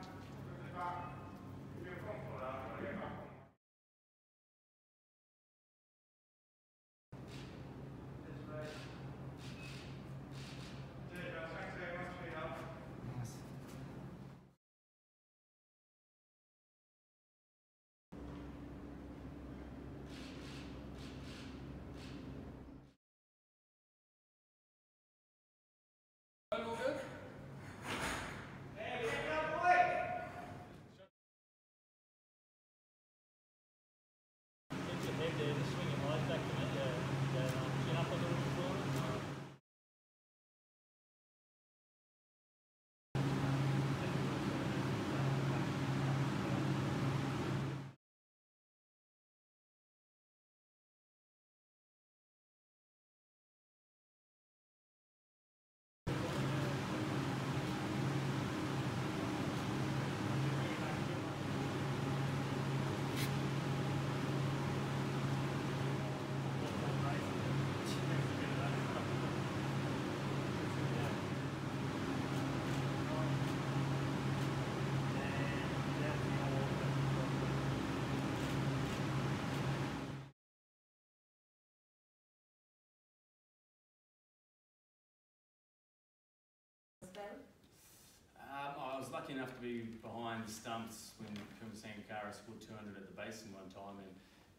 就是他，这个政府的合约吧。the, the swinging light back to me. Yeah. Chin up uh, a little bit. Was lucky enough to be behind the stumps when Kumar Sangakkara scored 200 at the basin one time, and,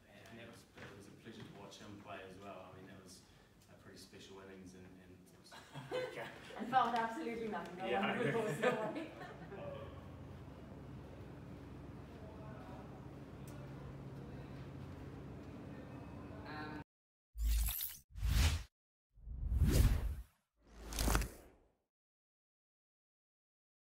and that was, it was a pleasure to watch him play as well. I mean, that was a pretty special innings, and, and it was, And found absolutely nothing. No Yeah,